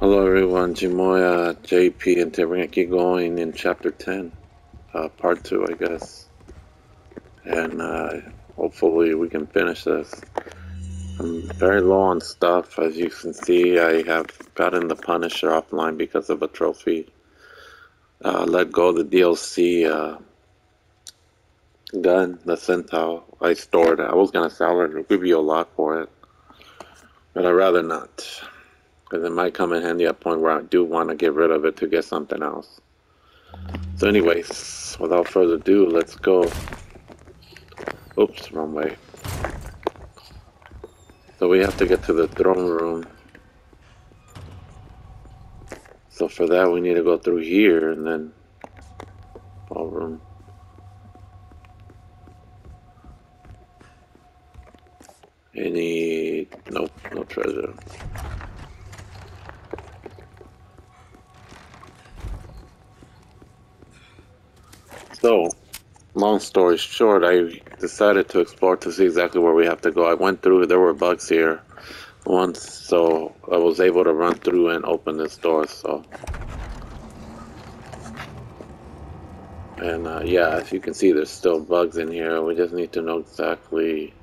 Hello everyone, Gmoya, JP, and we're gonna keep going in chapter 10, uh, part 2 I guess. And uh, hopefully we can finish this. I'm very low on stuff, as you can see I have gotten the Punisher offline because of a trophy. Uh, let go the DLC uh, gun, the Centaur. I stored it. I was gonna sell it, give you a lot for it. But I'd rather not. Because it might come in handy at a point where I do want to get rid of it to get something else. So anyways, without further ado, let's go. Oops, wrong way. So we have to get to the throne room. So for that we need to go through here and then ballroom. Any nope, no treasure. So, long story short, I decided to explore to see exactly where we have to go. I went through, there were bugs here once, so I was able to run through and open this door, so. And uh, yeah, as you can see, there's still bugs in here. We just need to know exactly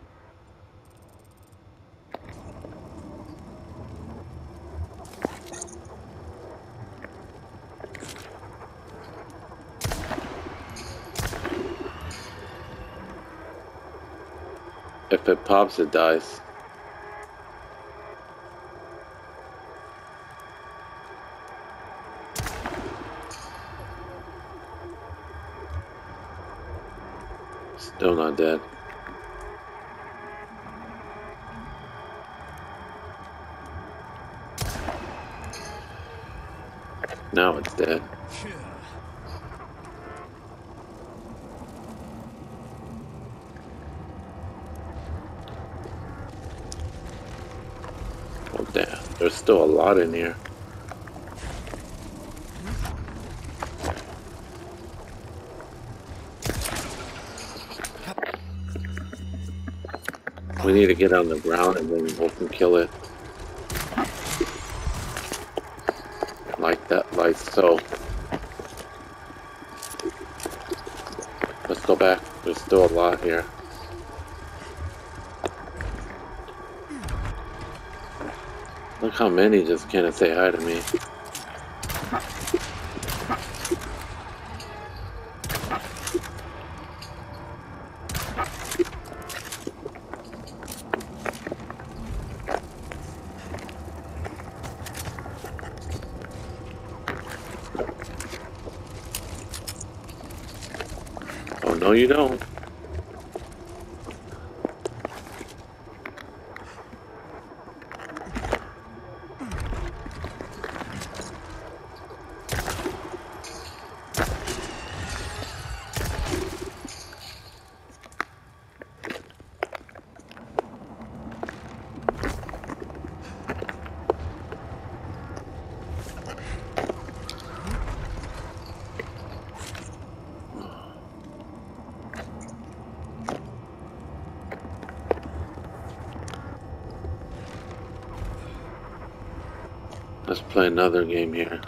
It pops, it dies. Still not dead. Now it's dead. Oh damn, there's still a lot in here. We need to get on the ground and then we can kill it. Like that, like so. Let's go back. There's still a lot here. Look how many just can't say hi to me. Oh, no you don't. Let's play another game here.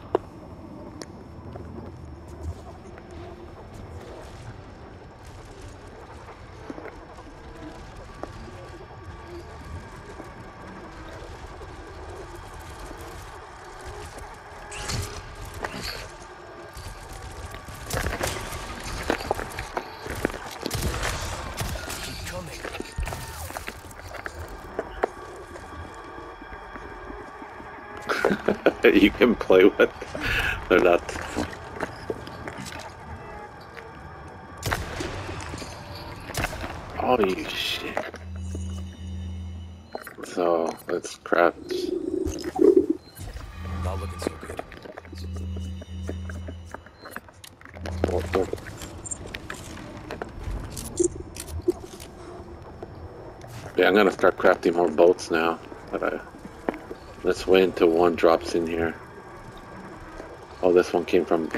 Keep coming. You can play with. They're not. Oh, you shit. So, let's craft. Not looking so good. Yeah, I'm gonna start crafting more boats now. But I, let's wait until one drops in here. Oh, this one came from.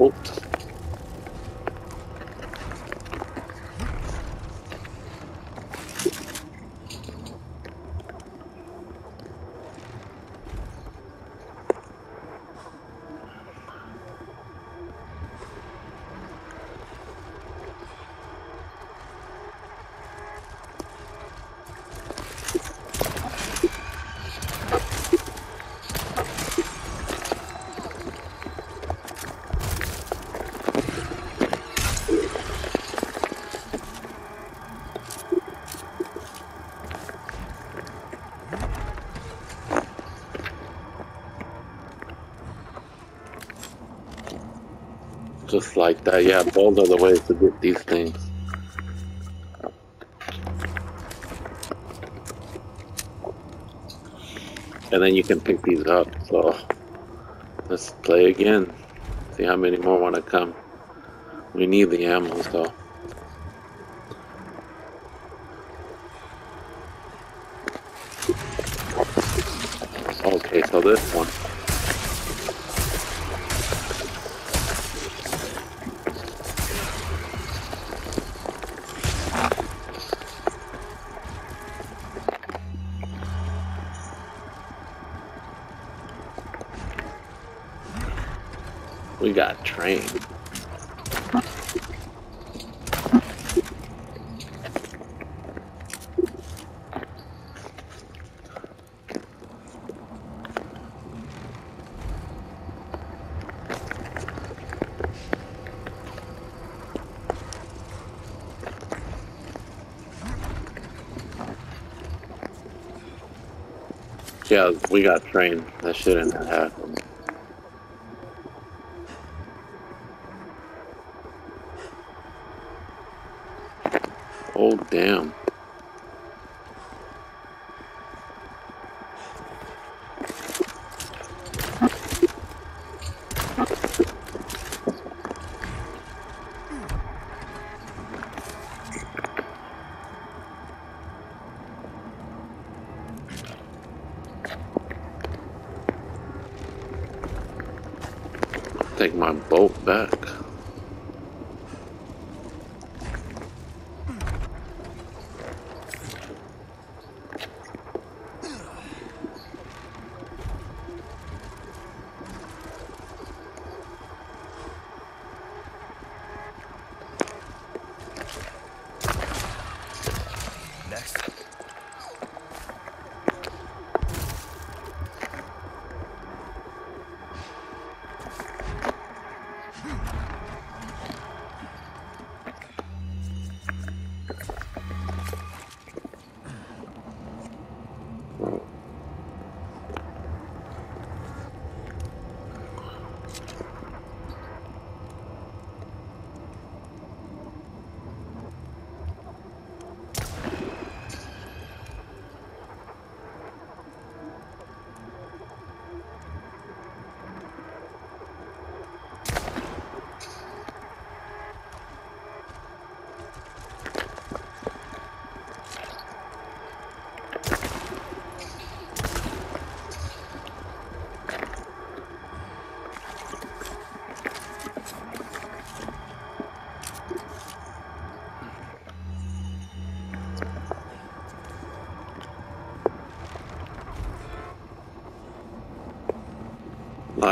Oops. Just like that. Yeah, those are the ways to get these things. And then you can pick these up. So let's play again. See how many more want to come. We need the ammo, so. Trained. Yeah, we got trained. That shouldn't have happened.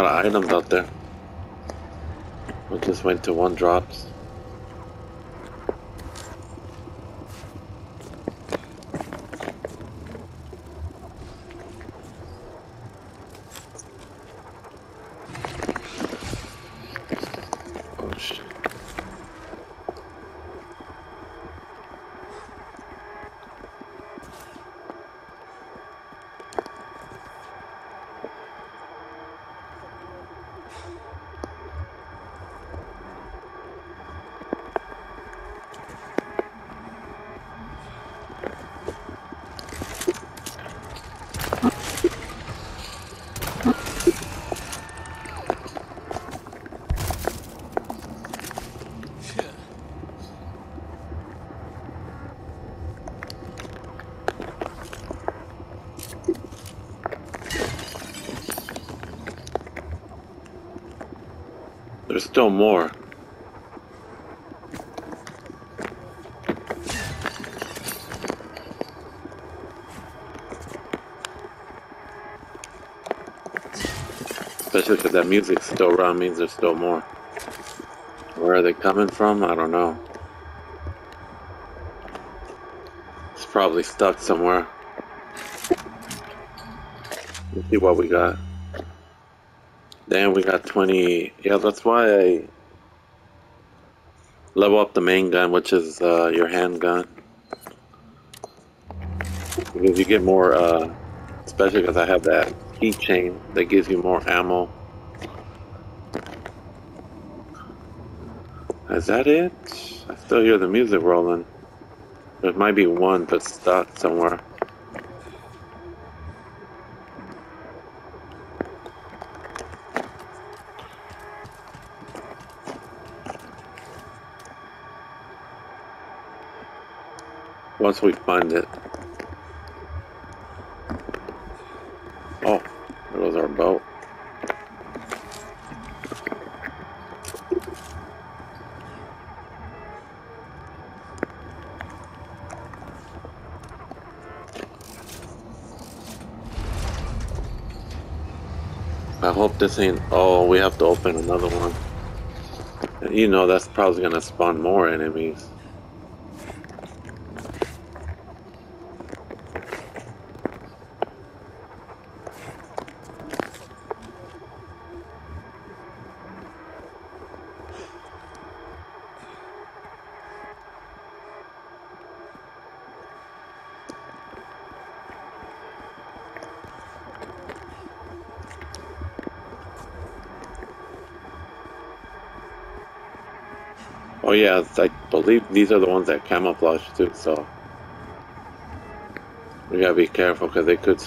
Lot of items out there. We just went to one drops. There's still more. Especially because that music's still around means there's still more. Where are they coming from? I don't know. It's probably stuck somewhere. Let's see what we got. Then we got 20. Yeah, that's why I level up the main gun, which is uh, your handgun. Because you get more, uh, especially because I have that keychain that gives you more ammo. Is that it? I still hear the music rolling. There might be one but stuck somewhere. We find it. Oh, there was our boat. I hope this ain't. Oh, we have to open another one. You know, that's probably gonna spawn more enemies. Oh yeah, I believe these are the ones that camouflage too, so we gotta be careful because they could.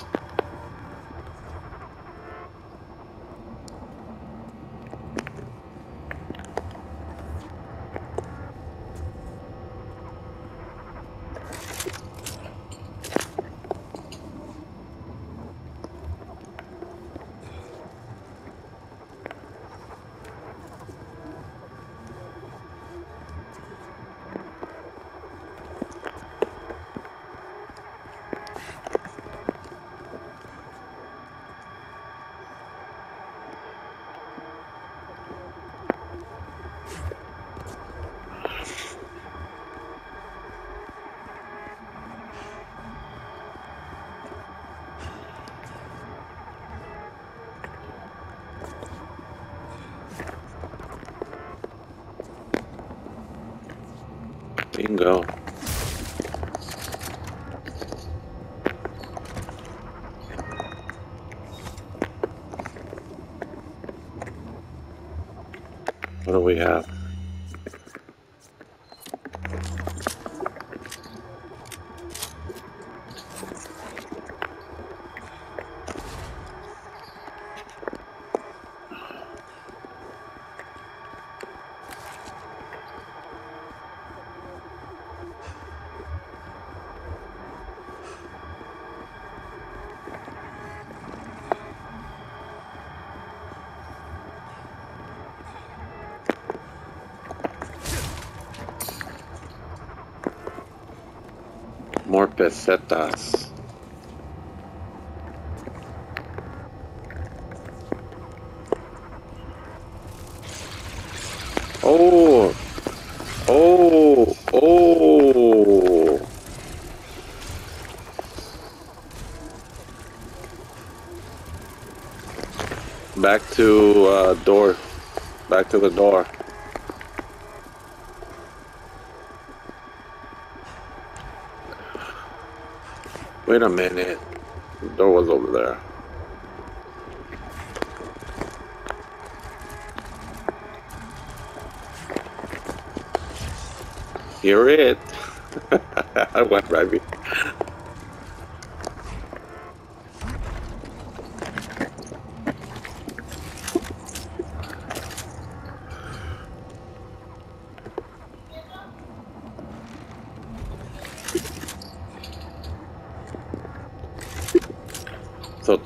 Bingo. What do we have? More pesetas. Oh! Oh! Oh! Back to uh, door. Back to the door. Wait a minute. The door was over there. You're it. I went right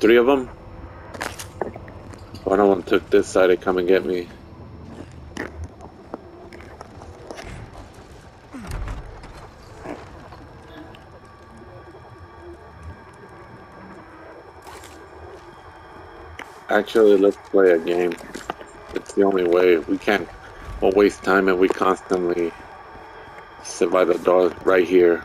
three of them? One of them took this side to come and get me. Actually, let's play a game. It's the only way. We can't we'll waste time and we constantly sit by the dog right here.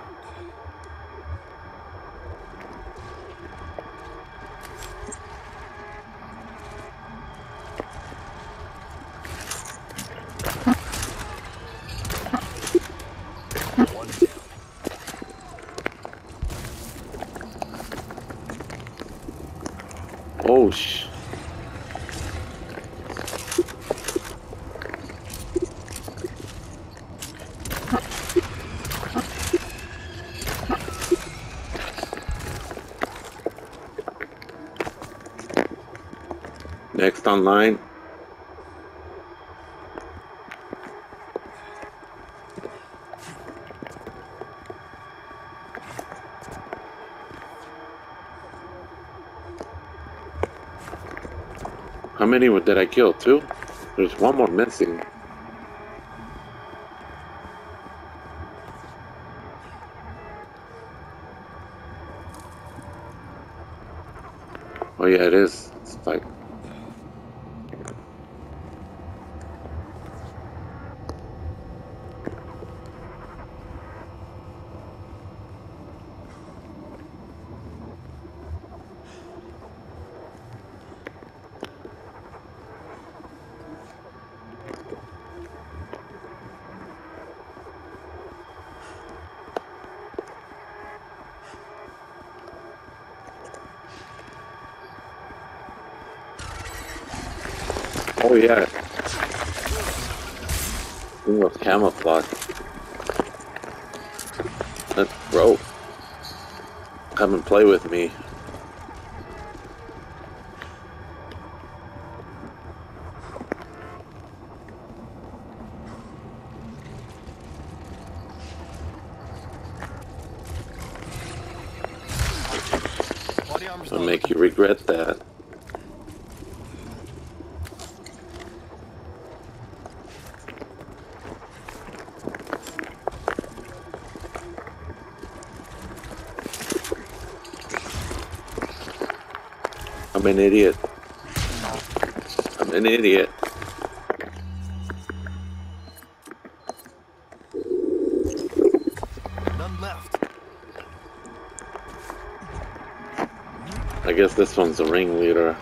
Online. How many did I kill? Two? There's one more missing. Oh yeah, it is. It's like Oh yeah. Thing was camouflage. That's broke. Come and play with me. Body armor's I'll not make you regret that. I'm an idiot. I'm an idiot. none left. I guess this one's the ringleader.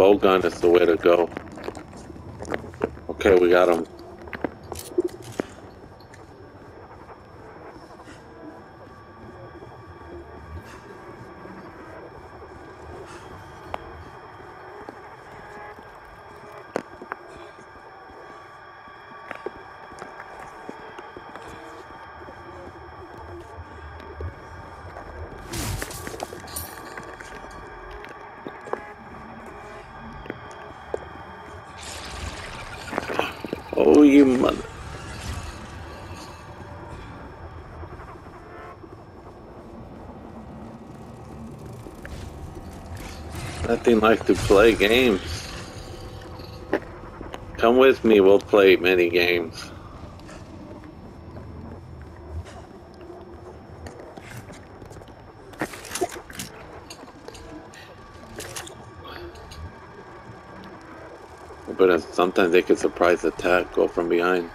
Bow gun is the way to go. Okay, we got him. Oh, you mother. Nothing like to play games. Come with me, we'll play many games. But uh, sometimes they can surprise attack, go from behind.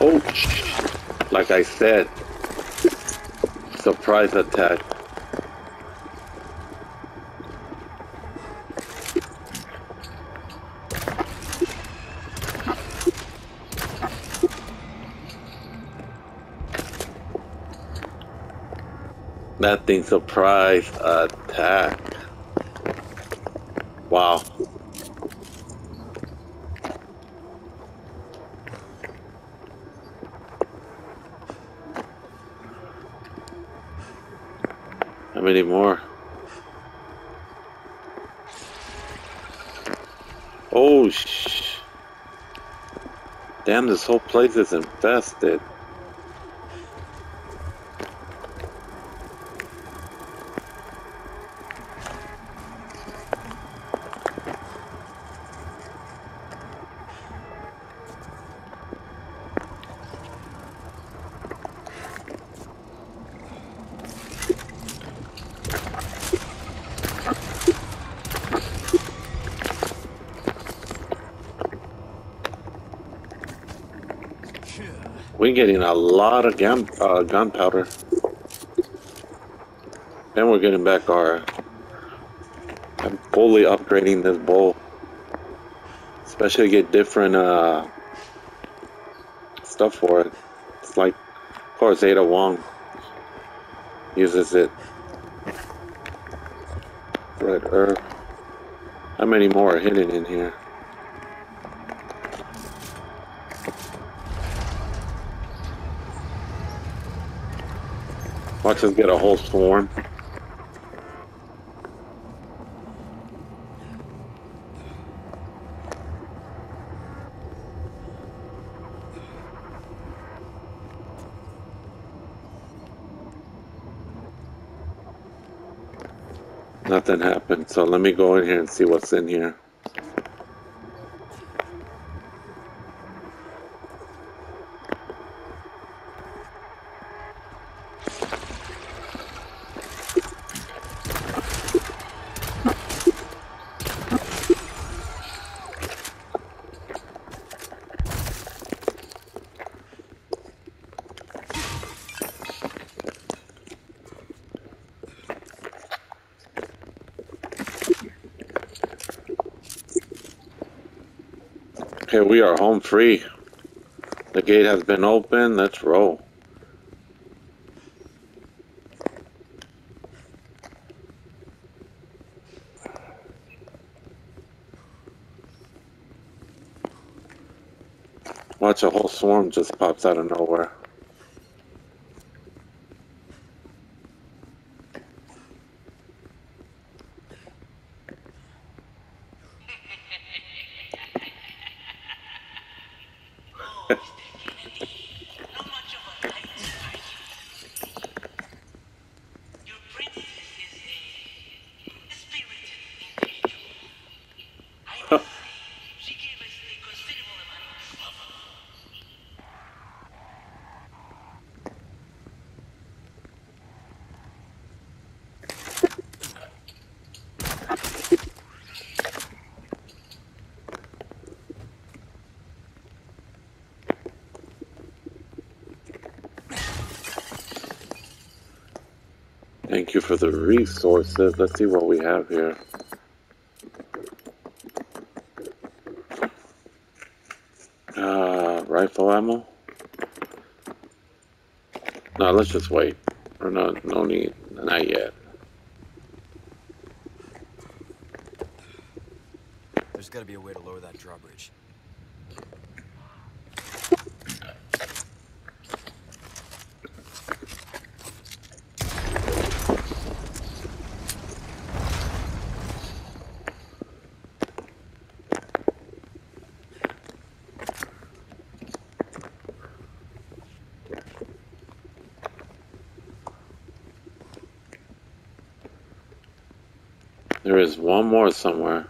Oh, like I said, surprise attack. That thing surprise attack. Wow. How many more? Oh, sh. Damn, this whole place is infested. We're getting a lot of gun, uh, gunpowder. And we're getting back our... I'm fully upgrading this bow. Especially get different uh, stuff for it. It's like, of course, Ada Wong uses it. Red Earth. How many more are hidden in here? Watch us get a whole swarm. Nothing happened, so let me go in here and see what's in here. Okay, we are home free. The gate has been open. Let's roll. Watch a whole swarm just pops out of nowhere. How much of a light are you? Your princess is a spirited individual. I must say, she gave us a considerable amount of trouble. Thank you for the resources. Let's see what we have here. Uh, rifle ammo? No, let's just wait. Or no, no need. Not yet. There's gotta be a way to lower that drawbridge. There is one more somewhere.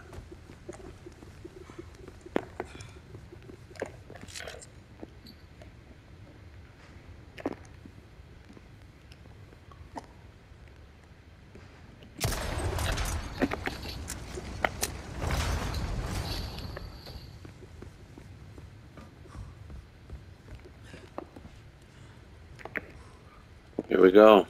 Here we go.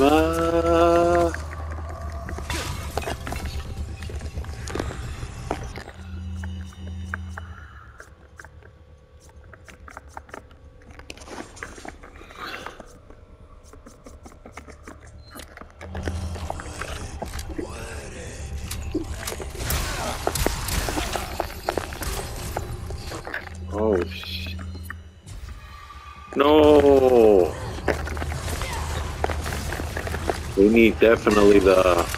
mas need definitely the.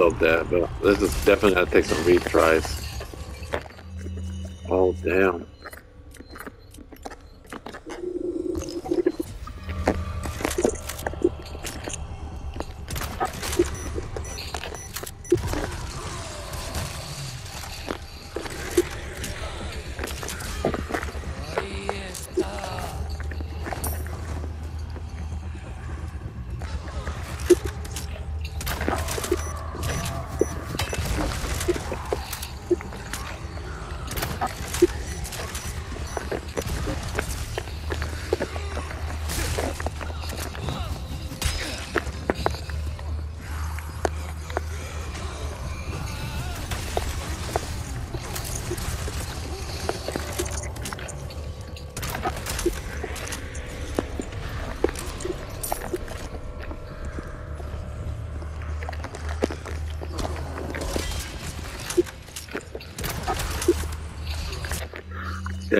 Am dead, but this is definitely gonna take some retries. Oh damn.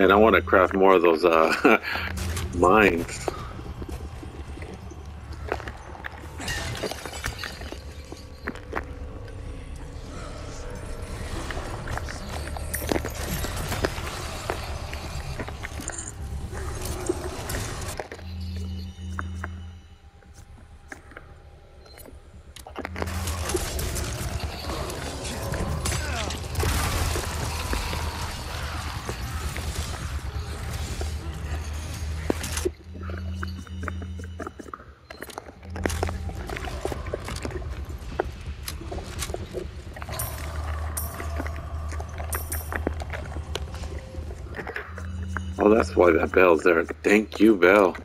And I want to craft more of those uh mines. That's that bell's there. Thank you, Bell.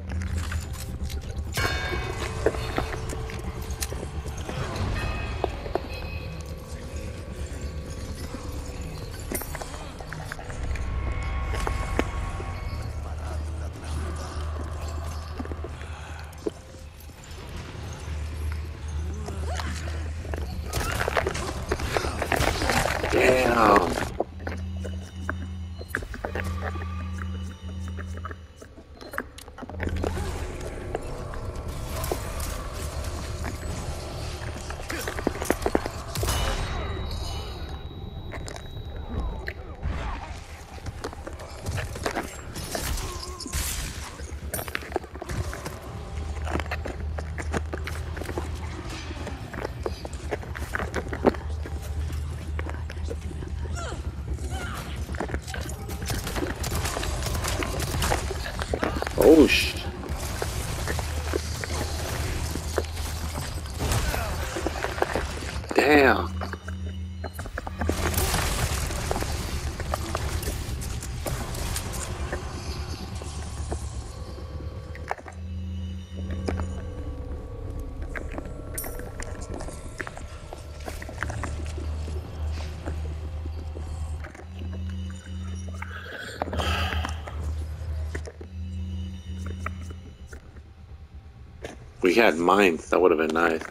We had mines. That would have been nice.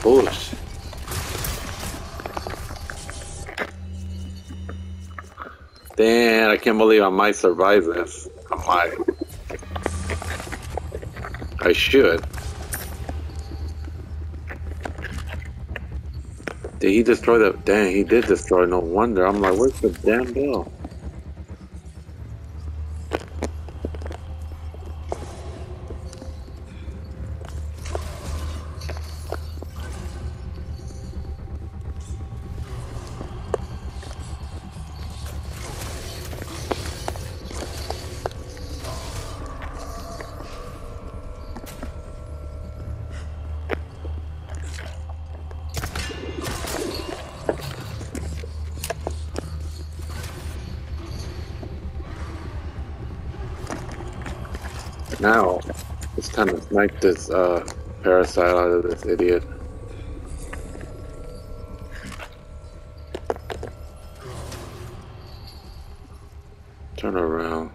Bullshit. Damn, I can't believe I might survive this. I might. I should. Did he destroy the... Dang, he did destroy. No wonder. I'm like, where's the damn bill? This uh, parasite out of this idiot. Turn around.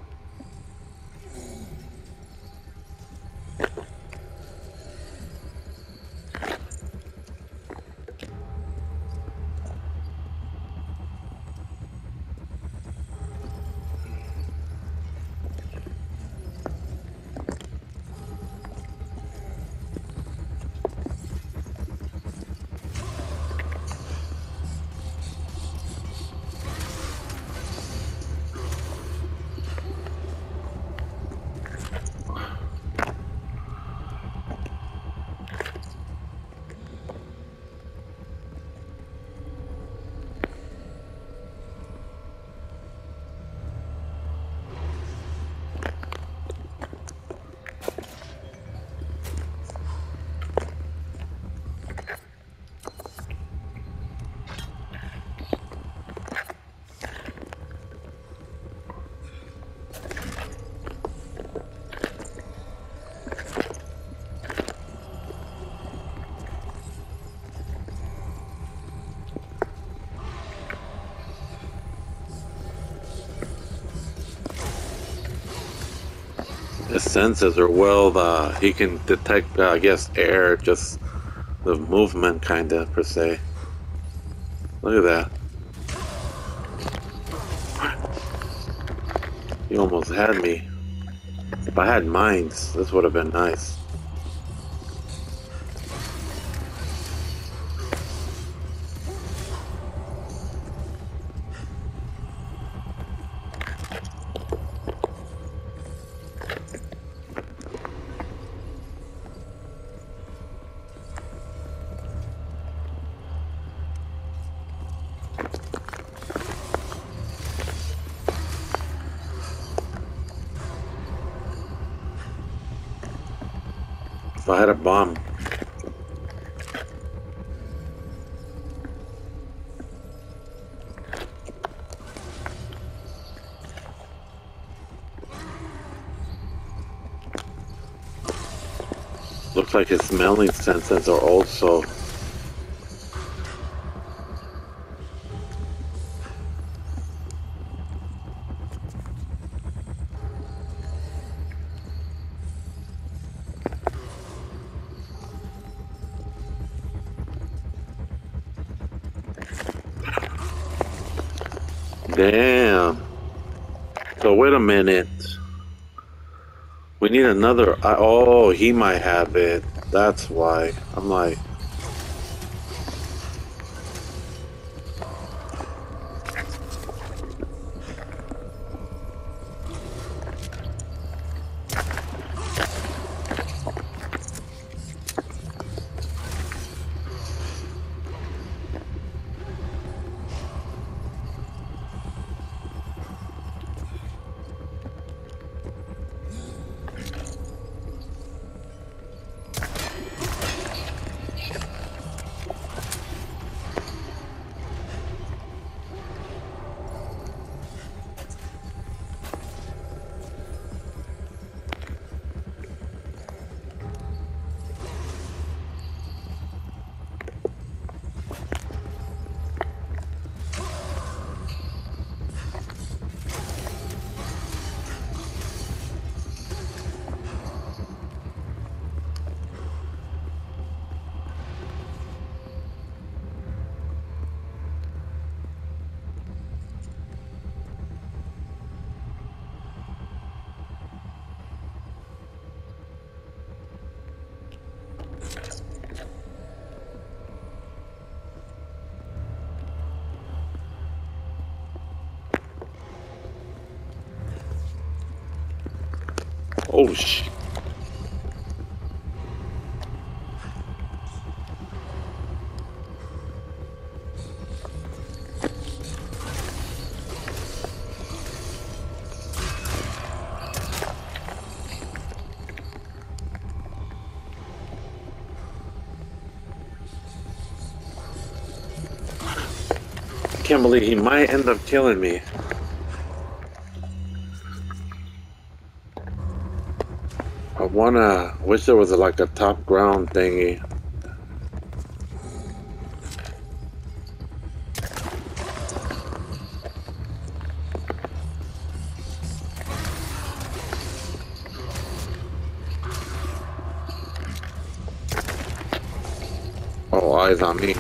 His senses are well. Uh, he can detect, uh, I guess, air, just the movement, kind of per se. Look at that. He almost had me. If I had mines, this would have been nice. If I had a bomb. Looks like his smelling senses are also Damn. Need another. I, oh, he might have it. That's why. I'm like. Oh, sh. can't believe he might end up killing me. Wanna wish there was like a top ground thingy. Oh, eyes on me.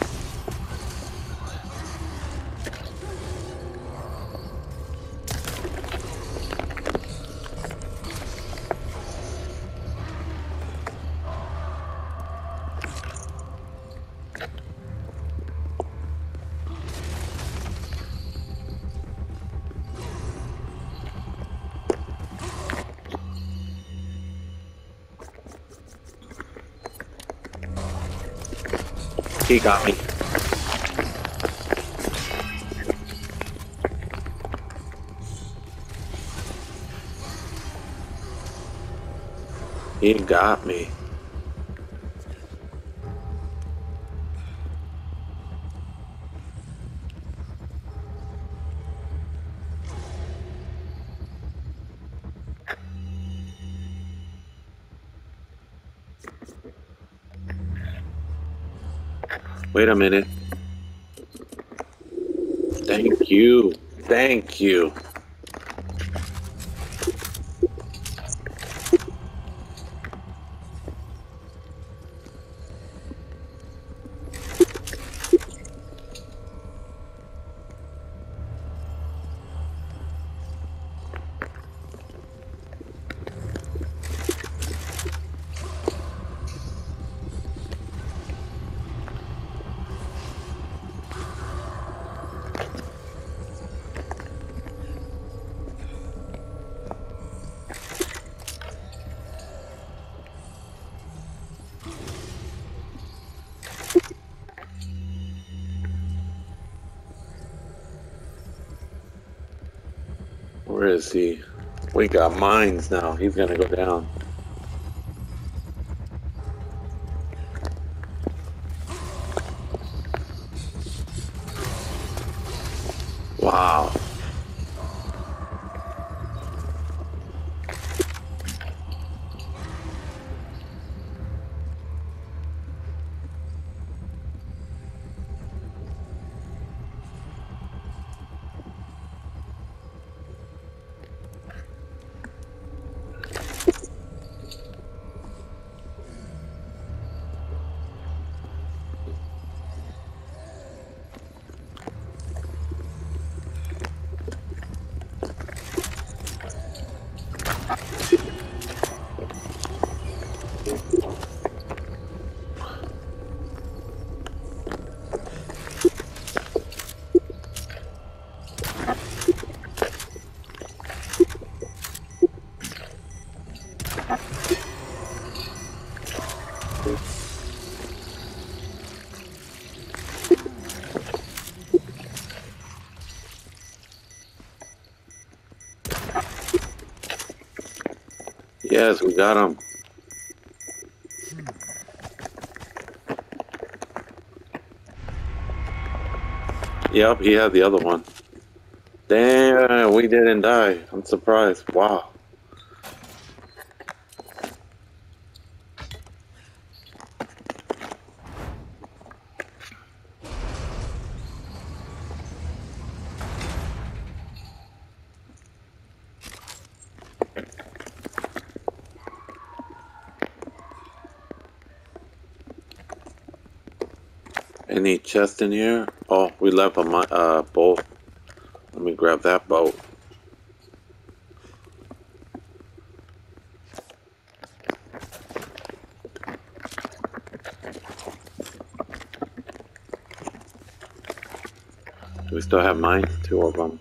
He got me. He got me. Wait a minute. Thank you. Thank you. Where is he? We got mines now. He's gonna go down. Yes, we got him. Yep, he had the other one. Damn, we didn't die. I'm surprised. Wow. Any chest in here? Oh, we left a uh, boat. Let me grab that boat. We still have mine? Two of them.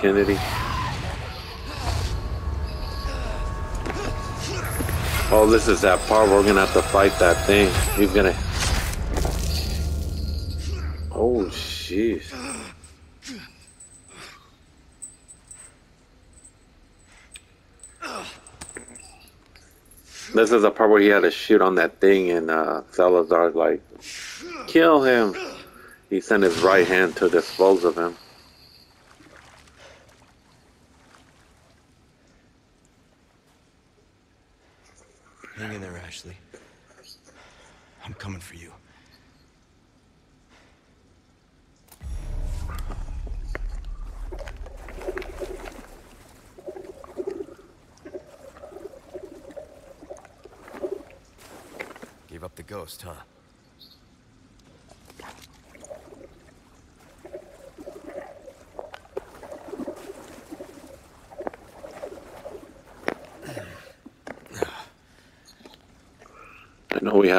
Kennedy. Oh, this is that part where we're gonna have to fight that thing. He's gonna. Oh, jeez. This is the part where he had to shoot on that thing, and uh, Salazar's like, kill him. He sent his right hand to dispose of him. Hang in there, Ashley. I'm coming for you. Gave up the ghost, huh?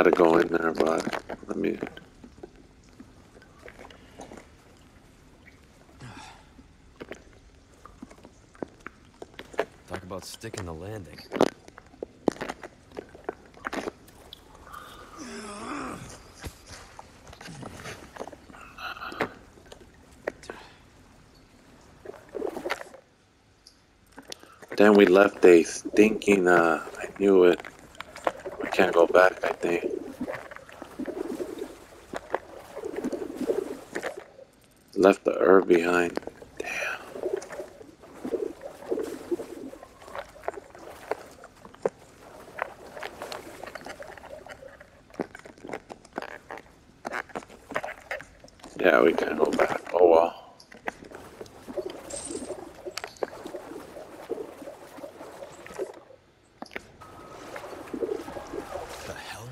I know we had to go in there, but let me. Talk about sticking the landing. Then we left a stinking. Uh, I knew it. Can't go back. I think. Left the herb behind. Damn. Yeah, we can't go back. Oh well. The hell?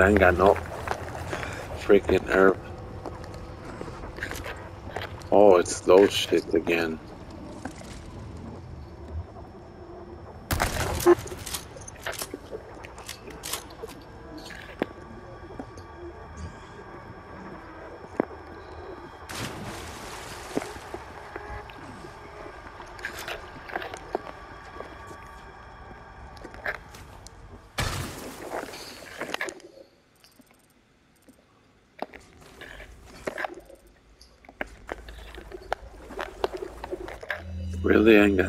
I ain't got no freaking herb. Oh, it's those shits again.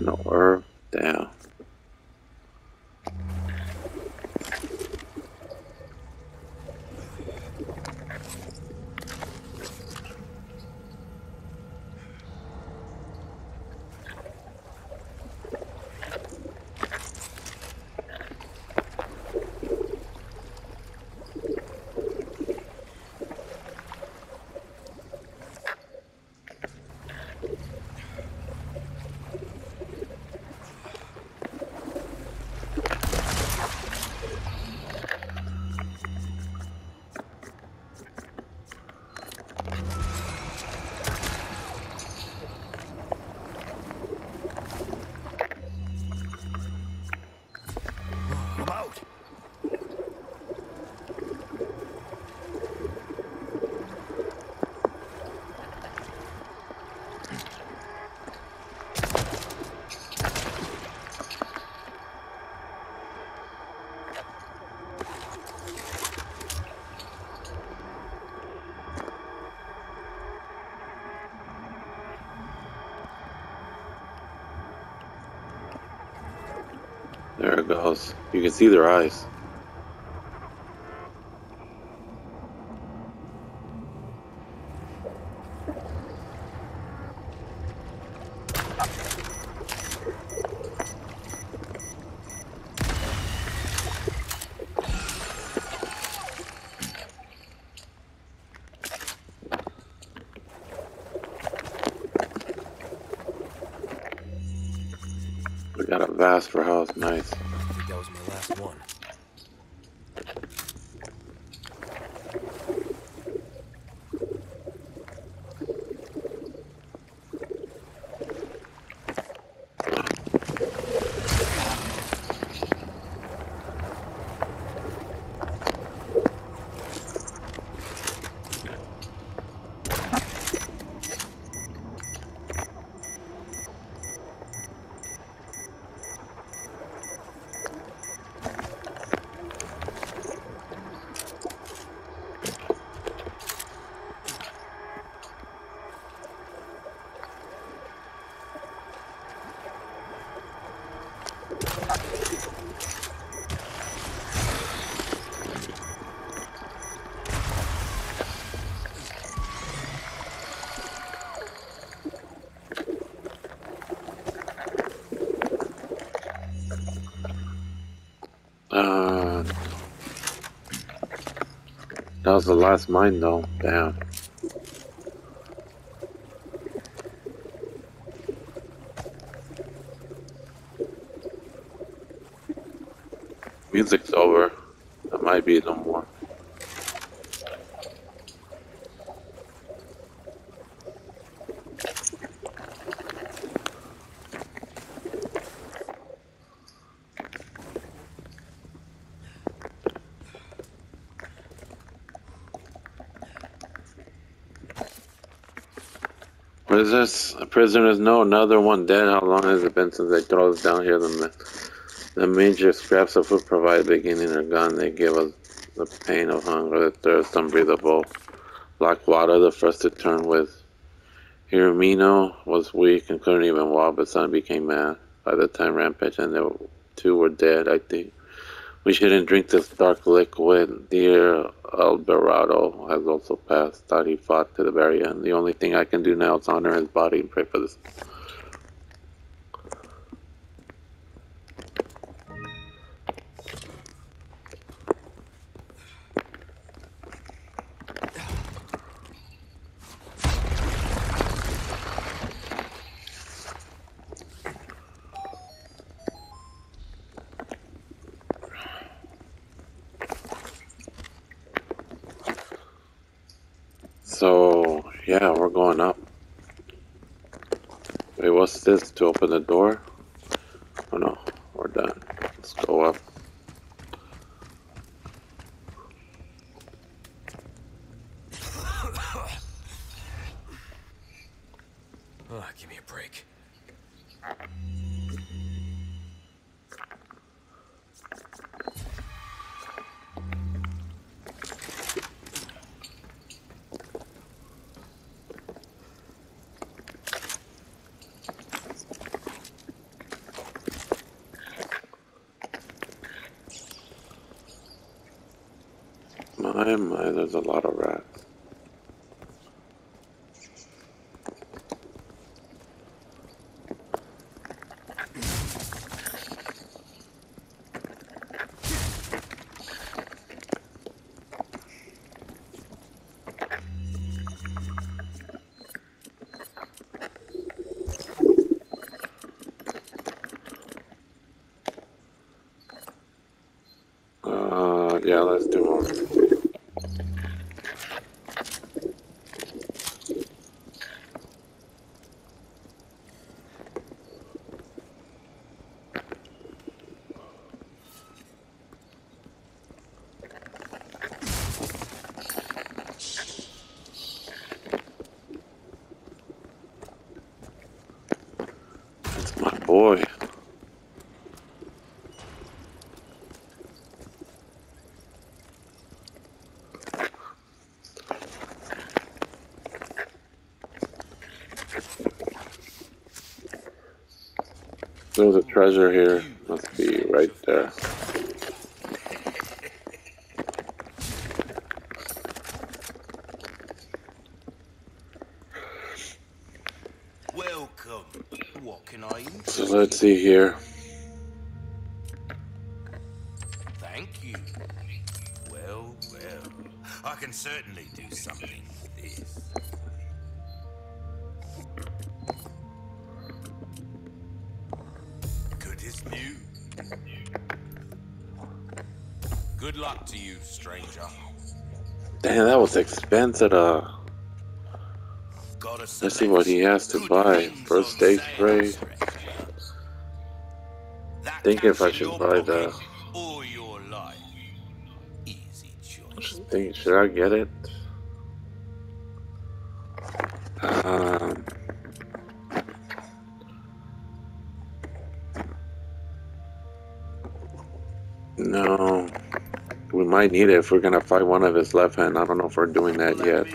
Really ain't goes. You can see their eyes. We got a Vasper house, nice. I think that was my last one. Uh, that was the last mine, though. Damn. Music's over. That might be no more. This? Prisoners, no, another one dead. How long has it been since they throw us down here? The, the major scraps of food provided beginning are gone. They give us the pain of hunger, the thirst, unbreathable. Black water, the first to turn with. Hiramino was weak and couldn't even walk, but suddenly became mad. By the time Rampage and the two were dead, I think. We shouldn't drink this dark liquid. Dear uh, Alberado has also passed. Thought he fought to the very end. The only thing I can do now is honor his body and pray for this. So, yeah, we're going up. Wait, what's this? To open the there's a lot of rats. Uh, yeah, let's do more. That's my boy. There's a treasure here. Must be right there. Welcome. What can I So let's see here. That was expensive. Uh, Got a Let's see what he has to buy. First aid spray. stranger. Think if I should buy pocket the- Or your life. Easy choice. think should I get it? Um, no, we might need it if we're gonna fight one of his left hand. I don't know if we're doing that yet.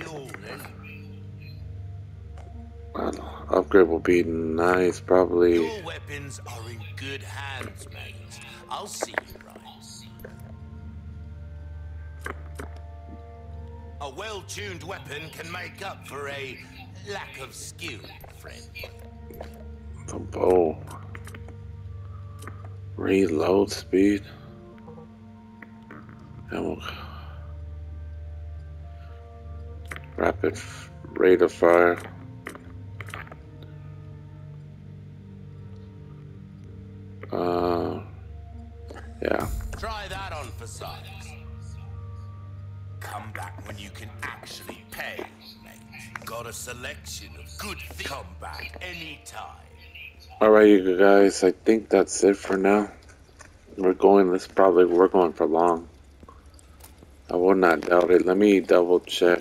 upgrade will be nice, probably. Your weapons are in good hands, mate. I'll see you right. A well-tuned weapon can make up for a lack of skill, friend. The bow. Reload speed. Ammo. Rapid rate of fire. Uh, yeah. Try that on for size. Come back when you can actually pay, mate. Got a selection of good things. Come back anytime. Alright, you guys, I think that's it for now. We're going, this probably, we're going for long. I would not doubt it. Let me double check.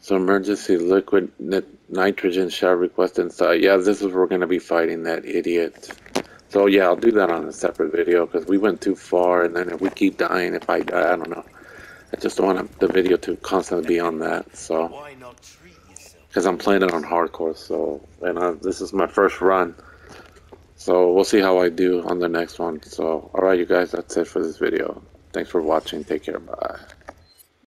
So emergency liquid nit- nitrogen shot request inside. Yeah, this is where we're gonna be fighting that idiot. So yeah, I'll do that on a separate video because we went too far, and then if we keep dying, if I die, I don't know. I just don't want the video to constantly be on that. So because I'm playing it on hardcore, so and uh, this is my first run. So we'll see how I do on the next one. So alright, you guys, that's it for this video. Thanks for watching. Take care. Bye.